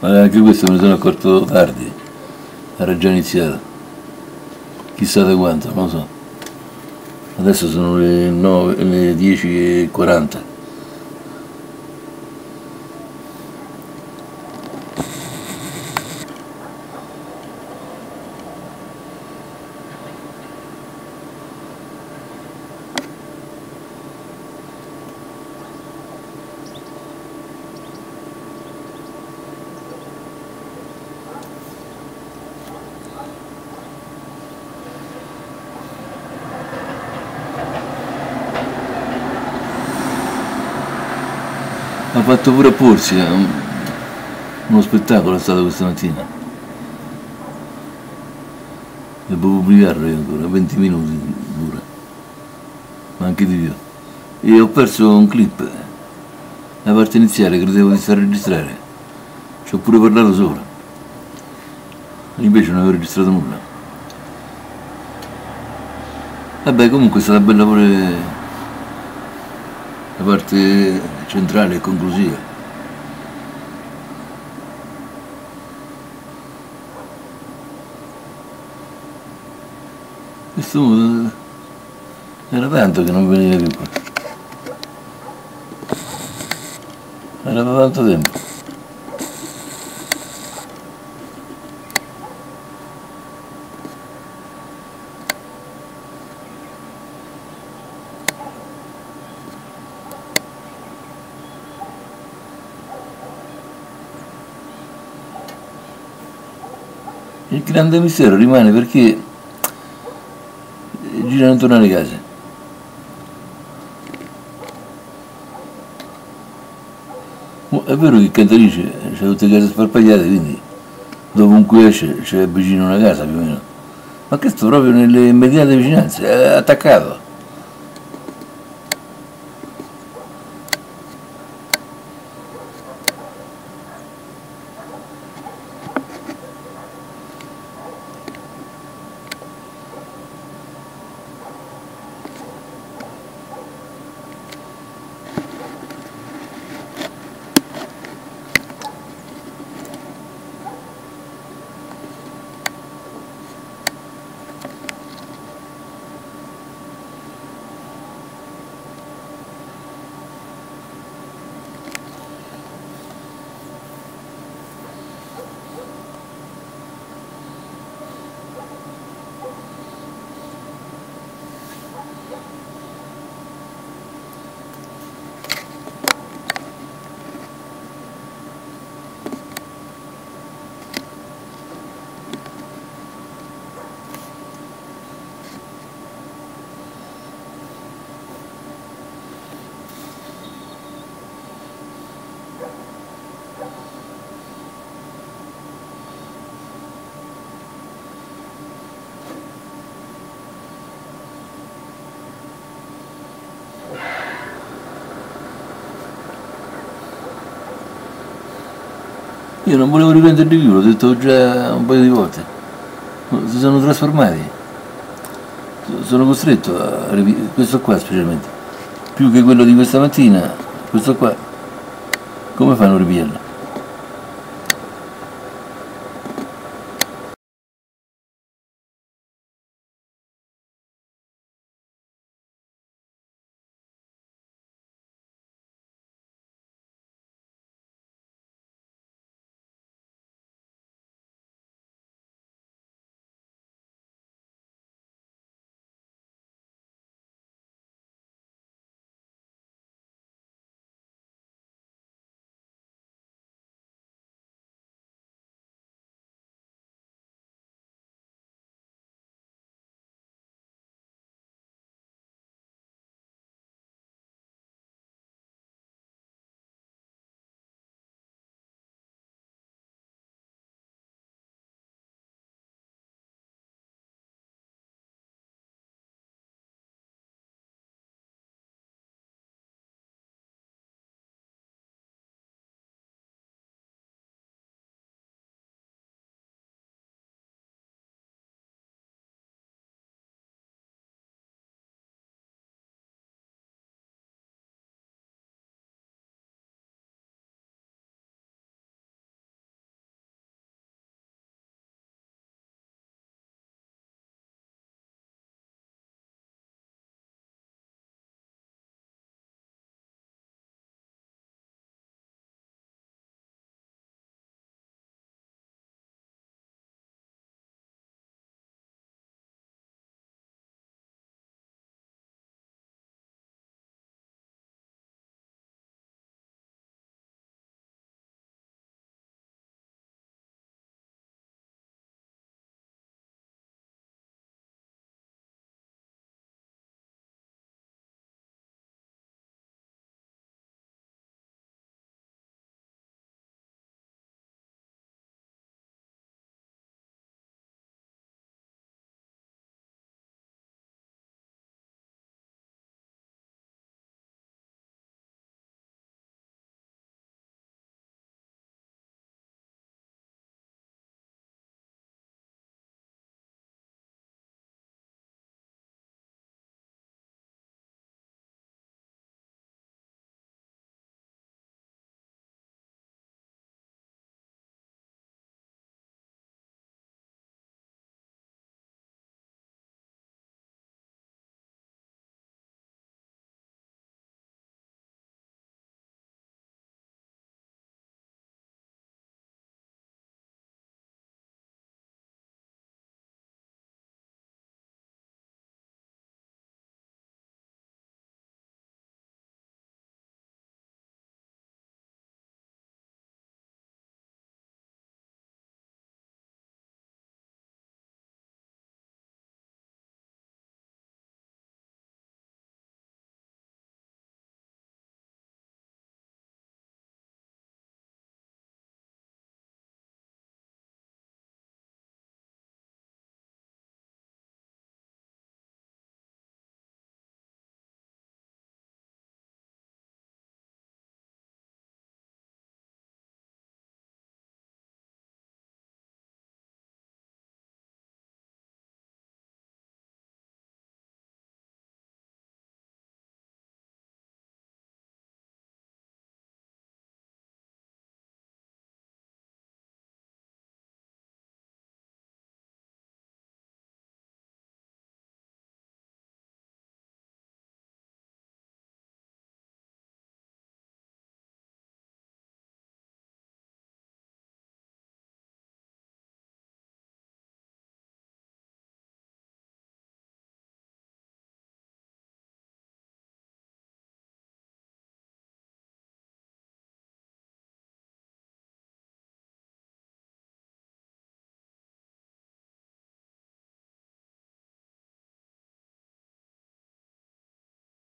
Ma anche questo me ne sono accorto tardi, era già iniziato. Chissà da quanto, non lo so. Adesso sono le, 9, le 10.40. Ha fatto pure a porsi, eh, un- uno spettacolo è stato questa mattina. Devo pubblicarlo io ancora, 20 minuti dura, ma anche di più. E ho perso un clip, la parte iniziale, credevo di star registrare, ci ho pure parlato sopra, invece non avevo registrato nulla. Vabbè, comunque è stata bella pure la parte centrale e conclusiva. Questo eh, era tanto che non veniva più qua. Era da tanto tempo. Il grande mistero rimane perché girano intorno alle case. È vero che Cantalice c'è tutte le case sparpagliate, quindi dovunque esce c'è vicino una casa più o meno. Ma questo proprio nelle immediate vicinanze, è attaccato. Io non volevo riprenderli più, l'ho detto già un paio di volte. Si sono trasformati. Sono costretto a ripi- questo qua specialmente. Più che quello di questa mattina, questo qua. Come fanno a ripigliarlo?